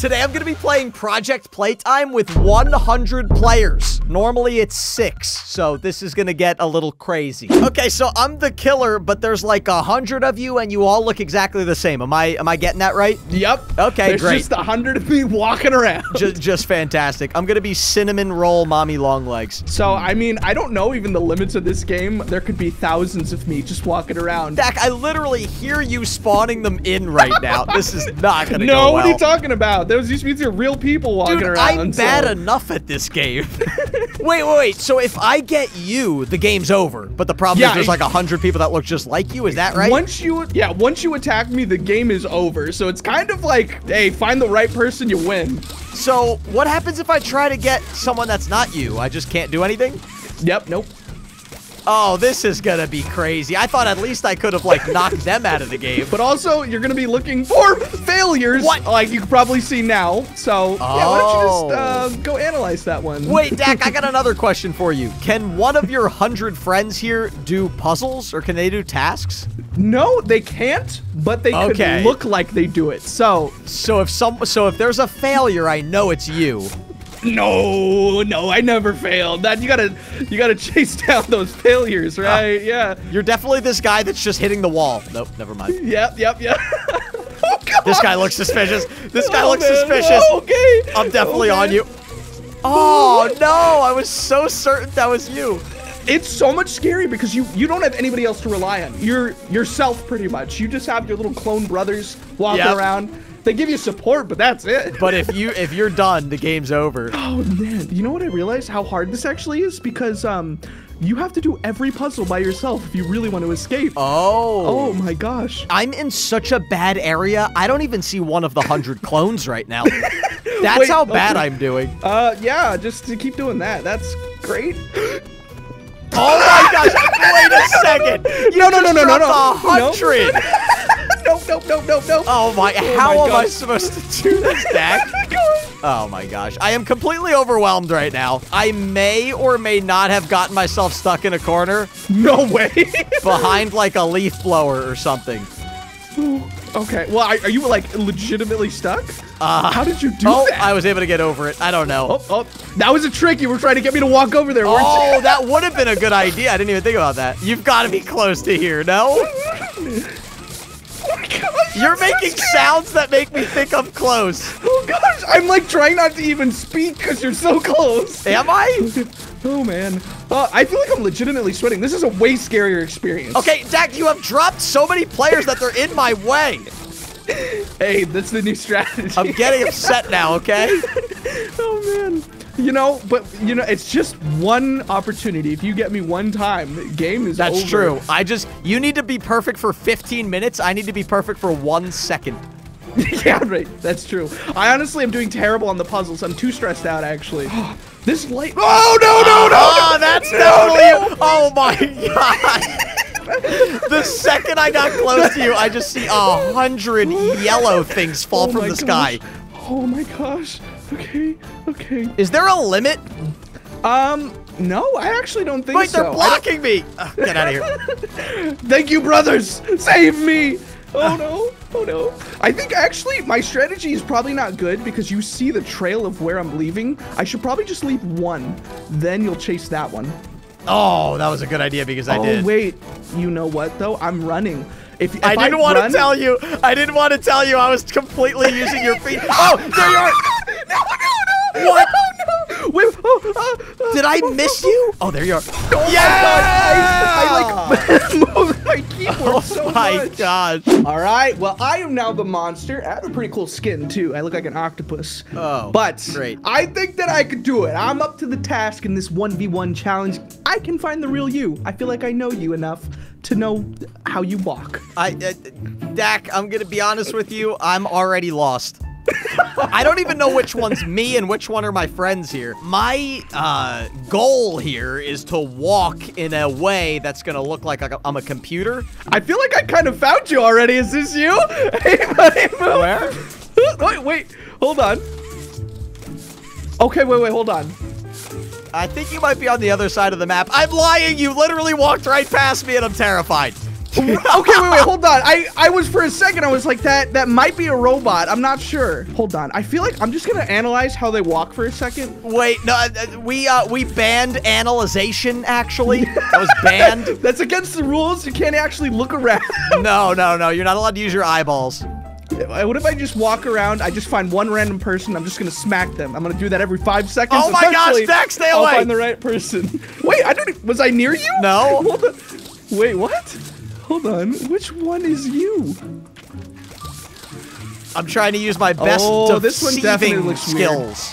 Today I'm gonna be playing Project Playtime with 100 players. Normally it's six, so this is gonna get a little crazy. Okay, so I'm the killer, but there's like a hundred of you and you all look exactly the same. Am I am I getting that right? Yep. Okay, There's great. just a hundred of me walking around. Just, just fantastic. I'm gonna be cinnamon roll mommy long legs. So, I mean, I don't know even the limits of this game. There could be thousands of me just walking around. Dak, I literally hear you spawning them in right now. This is not gonna no, go well. No, what are you talking about? Those used to be real people walking Dude, around. I'm bad so- enough at this game. wait, wait, wait. So if I get you, the game's over. But the problem Yeah, is there's like a hundred people that look just like you. Is that right? Once you, yeah, once you attack me, the game is over. So it's kind of like, hey, find the right person, you win. So what happens if I try to get someone that's not you? I just can't do anything? Yep, nope. Oh, this is gonna be crazy. I thought at least I could have like knocked them out of the game. But also, you're gonna be looking for failures, What? like you can probably see now. So yeah, why don't you just Oh. uh, go analyze that one? Wait, Dak, I got another question for you. Can one of your hundred friends here do puzzles or can they do tasks? No, they can't, but they Okay. could look like they do it. So So if some so if there's a failure, I know it's you. No, no, I never failed. That you gotta, you gotta chase down those failures, ah. right? yeah. You're definitely this guy that's just hitting the wall. Nope, never mind. Yep, yep, yep. oh. This guy looks suspicious. This guy Oh, looks man. suspicious. Oh, okay. I'm definitely on you. Oh, oh no, I was so certain that was you. It's so much scary because you you don't have anybody else to rely on. You're yourself pretty much. You just have your little clone brothers walking Yep. around. They give you support, but that's it. But if you if you're done, the game's over. oh man, you know what I realized how hard this actually is because um you have to do every puzzle by yourself if you really want to escape. Oh. Oh my gosh. I'm in such a bad area. I don't even see one of the hundred clones right now. That's Wait, how bad okay. I'm doing. Uh yeah, just to keep doing that. That's great. Oh my gosh! Wait a second. You No, no, no, no, no, no. A No. nope, nope, nope, nope, nope. Oh my! Oh How my am I supposed to do this, Dak? Oh my gosh. I am completely overwhelmed right now. I may or may not have gotten myself stuck in a corner No way. behind like a leaf blower or something. okay. Well, are, you like legitimately stuck? Uh, How did you do oh, that? I was able to get over it. I don't know. Oh, oh, that was a trick. You were trying to get me to walk over there, weren't Oh, that would have been a good idea. I didn't even think about that. You've got to be close to here, no? You're making sounds that make me think I'm close. Oh gosh, I'm like trying not to even speak because you're so close. Am I? Oh man, uh, I feel like I'm legitimately sweating. This is a way scarier experience. Okay, Dak, you have dropped so many players that they're in my way. Hey, that's the new strategy. I'm getting upset now, okay? oh man. You know, but you know, it's just one opportunity. If you get me one time, the game is over. That's over. true. I just, you need to be perfect for 15 minutes. I need to be perfect for one second. yeah, right. That's true. I honestly am doing terrible on the puzzles. I'm too stressed out, actually. this light. Oh no no ah, no! Oh, no, that's no, definitely. no. Oh my god. the second I got close to you, I just see a hundred yellow things fall Oh from the sky. Oh my gosh. Okay. Okay. Is there a limit? Um. No, I actually don't think Wait, so. they're blocking me. Ugh, get out of here. Thank you, brothers. Save me. Oh no. Oh no. I think actually my strategy is probably not good because you see the trail of where I'm leaving. I should probably just leave one. Then you'll chase that one. Oh, that was a good idea because I oh did. wait. You know what though? I'm running. If, if I didn't want run- to tell you. I didn't want to tell you. I was completely using your feet. Oh, there you are. No, no, no. What? Uh, uh, Did I miss you? Oh, there you are. Oh my Yeah! god, I, I like moved my keyboard Oh so my much. gosh. All right, well, I am now the monster. I have a pretty cool skin too. I look like an octopus. Oh, but great. I think that I could do it. I'm up to the task in this 1v1 challenge. I can find the real you. I feel like I know you enough to know how you walk. I, uh, Dak, I'm gonna be honest with you. I'm already lost. I don't even know which one's me and which one are my friends here. My uh, goal here is to walk in a way that's gonna look like I'm a computer. I feel like I kind of found you already. Is this you? Hey, buddy. Where? wait, wait, hold on. Okay, wait, wait, hold on. I think you might be on the other side of the map. I'm lying. You literally walked right past me, and I'm terrified. okay, wait, wait, hold on. I I was for a second. I was like that. That might be a robot. I'm not sure. Hold on. I feel like I'm just gonna analyze how they walk for a second. Wait, no, uh, uh, we uh we banned analyzation. Actually, that was banned. That's against the rules. You can't actually look around. no, no, no. You're not allowed to use your eyeballs. What if I just walk around? I just find one random person. I'm just gonna smack them. I'm gonna do that every five seconds. Oh my gosh, Dex, stay I'll find the right person. Wait, I don't. Was I near you? No. Wait, what? Hold on. Which one is you? I'm trying to use my best Oh, this one definitely looks weird. skills.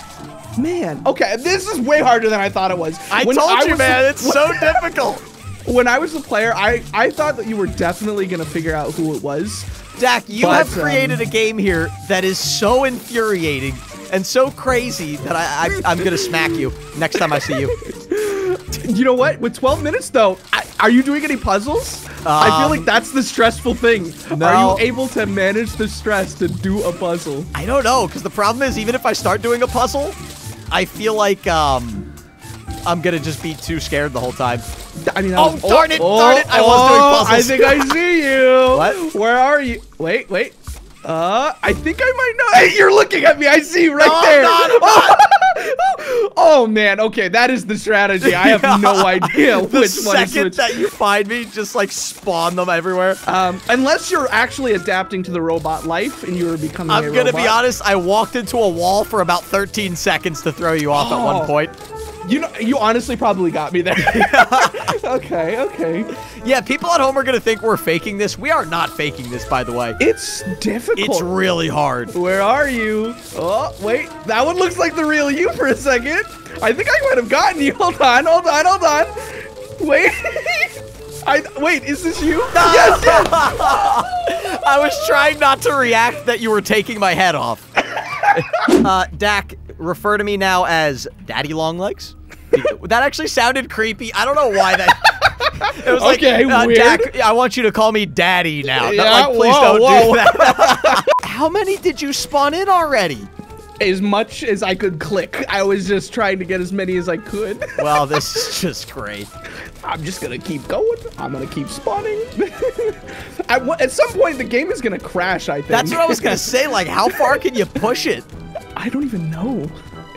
Man. Okay, this is way harder than I thought it was. I When told you, was man. It's so difficult. When I was the player, I I thought that you were definitely gonna figure out who it was. Dak, you But, have um, created a game here that is so infuriating and so crazy that I, I I'm gonna smack you next time I see you. You know what? With 12 minutes though, I, are you doing any puzzles? I feel Um, like that's the stressful thing. no. Are you able to manage the stress to do a puzzle? I don't know, because the problem is even if I start doing a puzzle, I feel like um I'm gonna just be too scared the whole time. I mean, Oh, was- darn it, darn it, I was doing oh, I think I see you. What? Where are you? Wait, wait. Uh, I think I might know. Hey, you're looking at me. I see you right No, I'm there. not, I'm oh, oh, man. Okay, that is the strategy. I have no idea the which one is second which. that you find me, just like spawn them everywhere. Um, unless you're actually adapting to the robot life and you're becoming I'm gonna be honest, I walked into a wall for about 13 seconds to throw you off at Oh. one point. You know, you honestly probably got me there. okay, okay. Yeah, people at home are gonna think we're faking this. We are not faking this, by the way. It's difficult. It's really hard. Where are you? Oh, wait. That one looks like the real you for a second. I think I might have gotten you. Hold on, hold on, hold on. Wait. I wait, is this you? Yes, yes. I was trying not to react that you were taking my head off. uh, Dak, refer to me now as Daddy Longlegs. That actually sounded creepy. I don't know why that. It was Okay, like, uh, weird. Dak, I want you to call me Daddy now. Not Yeah, like, please whoa, don't whoa. do that. How many did you spawn in already? As much as I could click, I was just trying to get as many as I could. Well, this is just great. I'm just gonna keep going. I'm gonna keep spawning. at, at some point, the game is gonna crash. I think. That's what I was gonna say. Like, how far can you push it? I don't even know.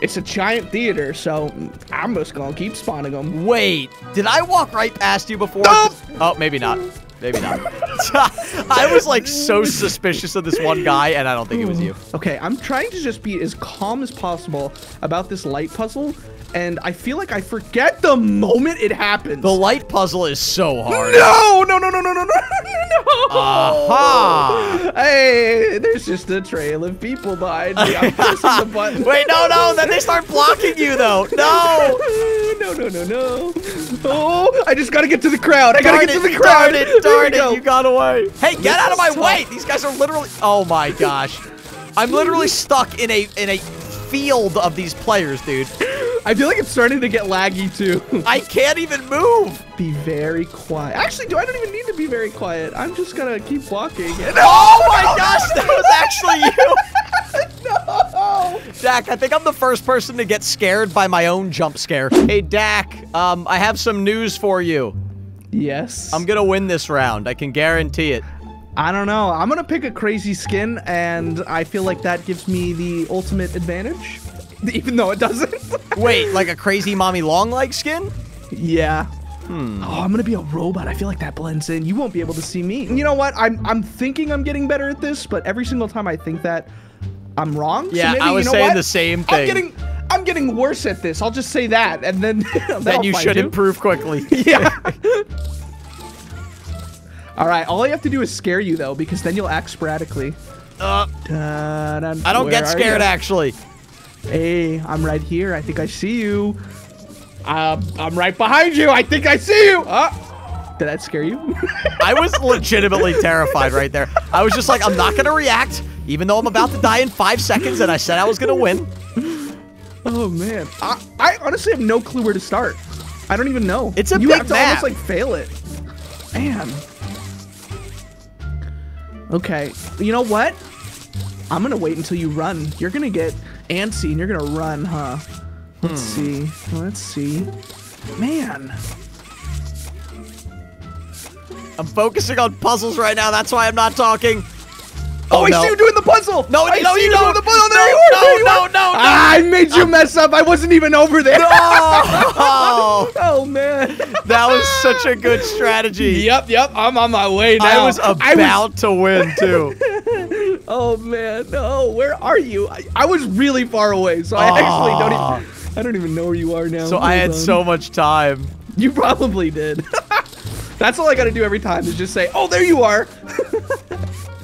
It's a giant theater, so I'm just gonna keep spawning them. Wait, did I walk right past you before? Nope. Oh, maybe not. Maybe not. I was like so suspicious of this one guy, and I don't think it was you. Okay, I'm trying to just be as calm as possible about this light puzzle, and I feel like I forget the moment it happens. The light puzzle is so hard. no, no, no, no, no, no, no, no. Aha! Hey, there's just a trail of people behind me. I'm pressing the button. Wait, no, no. Then they start blocking you, though. No. no, no, no, no. Oh, I just gotta get to the crowd. I gotta get to the crowd. Darn it, darn go. it, you got away. Hey, get out of my is way. tough. These guys are literally Oh my gosh. I'm literally stuck in a in a field of these players, dude. I feel like it's starting to get laggy too. I can't even move. be very quiet. Actually, do I don't even need to be very quiet. I'm just gonna keep walking. And Oh my gosh, that was actually you. no! Dak, I think I'm the first person to get scared by my own jump scare. Hey, Dak, um, I have some news for you. Yes. I'm gonna win this round. I can guarantee it. I don't know. I'm gonna pick a crazy skin, and I feel like that gives me the ultimate advantage, even though it doesn't. Wait, like a crazy mommy long leg skin? yeah. Oh, I'm gonna be a robot. I feel like that blends in. You won't be able to see me. You know what? I'm I'm thinking I'm getting better at this, but every single time I think that, I'm wrong. So Yeah, maybe, I was you know saying what? the same thing. I'm getting I'm getting worse at this. I'll just say that, and then Then you should improve quickly. Yeah. All right. All I have to do is scare you though, because then you'll act sporadically. Uh, I don't Where get scared, actually. Hey, I'm right here. I think I see you. Um, I'm right behind you. I think I see you. Uh, did that scare you? I was legitimately terrified right there. I was just like, I'm not gonna react, even though I'm about to die in five seconds, and I said I was gonna win. oh man, I, I honestly have no clue where to start. I don't even know. It's a you big have to map. almost like fail it. Man. Okay, you know what? I'm gonna wait until you run. You're gonna get antsy and you're gonna run, huh? Let's Hmm. see. Let's see. Man. I'm focusing on puzzles right now. That's why I'm not talking. Oh, I no. see you doing the puzzle. No, I no, see you doing. The puzzle. No, there you are. no, there you no, are. no, no. Ah, I made you mess up. I wasn't even over there. Oh, oh man. that was such a good strategy. Yep, yep. I'm on my way now. I was about to win too. Oh man, no. Where are you? I, I was really far away, so I actually don't even. I don't even know where you are now. So I had on. so much time. You probably did. That's all I got to do every time is just say, "Oh, there you are."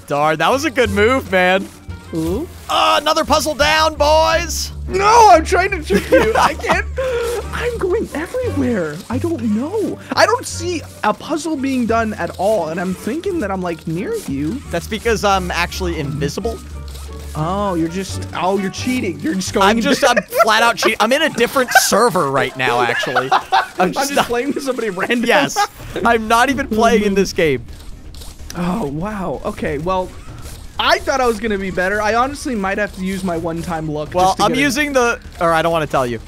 Darn, that was a good move, man. Ooh. Uh, another puzzle down, boys. No, I'm trying to trick you. I can't. I'm going everywhere. I don't know. I don't see a puzzle being done at all, and I'm thinking that I'm like near you. That's because I'm actually invisible. Oh, you're just. Oh, you're cheating. You're just going. I'm just, I'm flat out cheating. I'm in a different server right now, actually. I'm I'm just, just not- playing with somebody random. yes. I'm not even playing in this game. Oh wow. Okay. Well, I thought I was gonna be better. I honestly might have to use my one-time luck. Well, just to I'm get it. using the, or I don't want to tell you.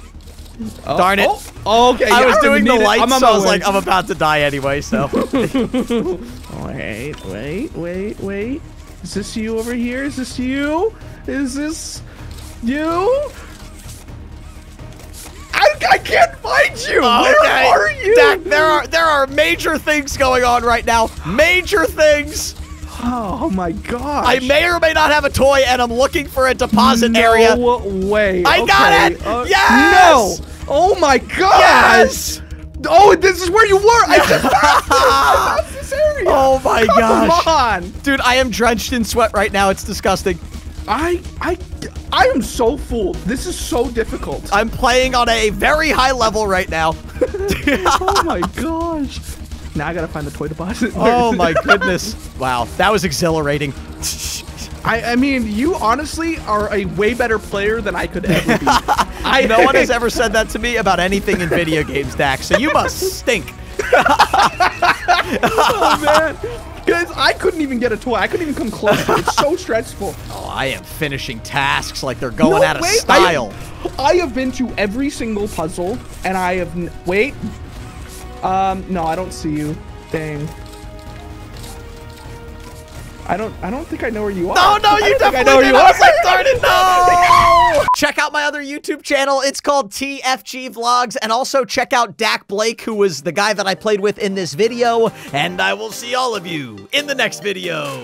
Oh, darn it. Oh, oh, okay. I yeah, was don't doing the need it. lights, I'm so I was like, I'm about to die anyway, so. Wait, wait, wait, wait. Is this you over here? Is this you? Is this you? I, I can't find you. Oh, Where Okay. are you? Dak, there are there are major things going on right now. Major things. Oh my gosh. I may or may not have a toy, and I'm looking for a deposit no area. No way. I got it! uh, Yes! No. Oh my gosh. Yes! Oh, this is where you were. I just passed this area. Oh my Come gosh. Come on. Dude, I am drenched in sweat right now. It's disgusting. I I I am so fooled. This is so difficult. I'm playing on a very high level right now. oh my gosh. Now I gotta find the toy deposit. oh my goodness. Wow, that was exhilarating. I, I mean, you honestly are a way better player than I could ever be. I, no one has ever said that to me about anything in video games, Dak, so you must stink. oh man, guys, I couldn't even get a toy. I couldn't even come close. It's so stressful. Oh, I am finishing tasks like they're going No out of style. I, I have been to every single puzzle, and I have wait. Um, no, I don't see you. Dang. I don't. I don't think I know where you are. No, no, I you think definitely I know where you I are. was like, darn it, no! check out my other YouTube channel. It's called TFG Vlogs. And also check out Dak Blake, who was the guy that I played with in this video. And I will see all of you in the next video.